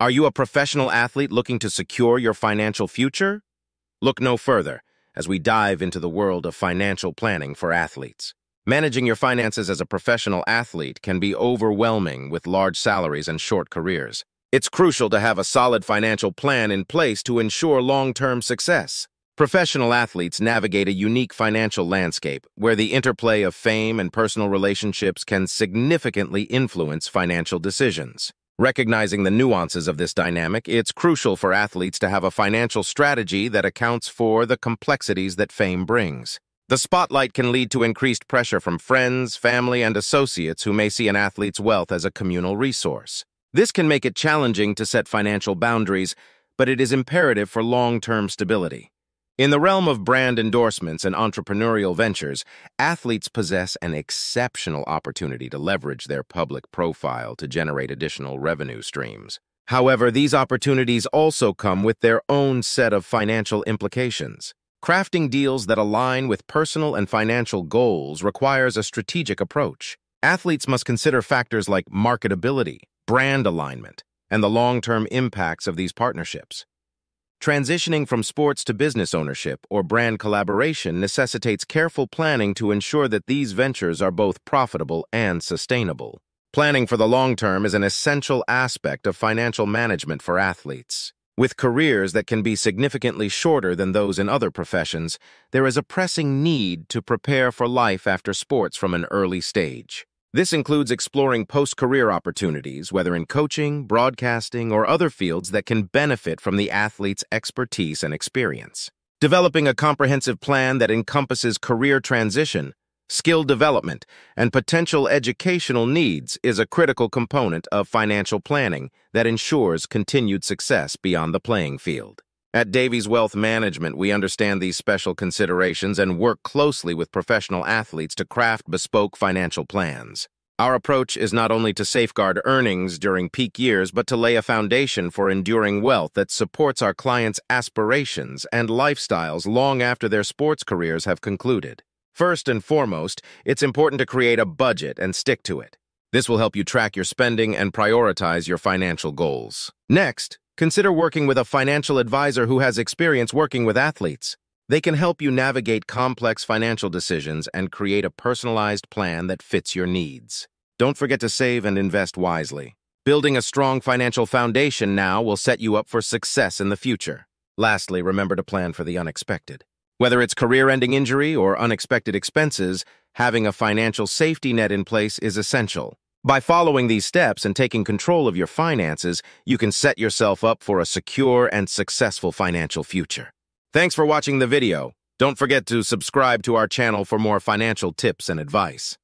Are you a professional athlete looking to secure your financial future? Look no further as we dive into the world of financial planning for athletes. Managing your finances as a professional athlete can be overwhelming with large salaries and short careers. It's crucial to have a solid financial plan in place to ensure long-term success. Professional athletes navigate a unique financial landscape where the interplay of fame and personal relationships can significantly influence financial decisions. Recognizing the nuances of this dynamic, it's crucial for athletes to have a financial strategy that accounts for the complexities that fame brings. The spotlight can lead to increased pressure from friends, family, and associates who may see an athlete's wealth as a communal resource. This can make it challenging to set financial boundaries, but it is imperative for long-term stability. In the realm of brand endorsements and entrepreneurial ventures, athletes possess an exceptional opportunity to leverage their public profile to generate additional revenue streams. However, these opportunities also come with their own set of financial implications. Crafting deals that align with personal and financial goals requires a strategic approach. Athletes must consider factors like marketability, brand alignment, and the long-term impacts of these partnerships. Transitioning from sports to business ownership or brand collaboration necessitates careful planning to ensure that these ventures are both profitable and sustainable. Planning for the long term is an essential aspect of financial management for athletes. With careers that can be significantly shorter than those in other professions, there is a pressing need to prepare for life after sports from an early stage. This includes exploring post-career opportunities, whether in coaching, broadcasting, or other fields that can benefit from the athlete's expertise and experience. Developing a comprehensive plan that encompasses career transition, skill development, and potential educational needs is a critical component of financial planning that ensures continued success beyond the playing field. At Davies Wealth Management, we understand these special considerations and work closely with professional athletes to craft bespoke financial plans. Our approach is not only to safeguard earnings during peak years, but to lay a foundation for enduring wealth that supports our clients' aspirations and lifestyles long after their sports careers have concluded. First and foremost, it's important to create a budget and stick to it. This will help you track your spending and prioritize your financial goals. Next, Consider working with a financial advisor who has experience working with athletes. They can help you navigate complex financial decisions and create a personalized plan that fits your needs. Don't forget to save and invest wisely. Building a strong financial foundation now will set you up for success in the future. Lastly, remember to plan for the unexpected. Whether it's career-ending injury or unexpected expenses, having a financial safety net in place is essential. By following these steps and taking control of your finances, you can set yourself up for a secure and successful financial future. Thanks for watching the video. Don't forget to subscribe to our channel for more financial tips and advice.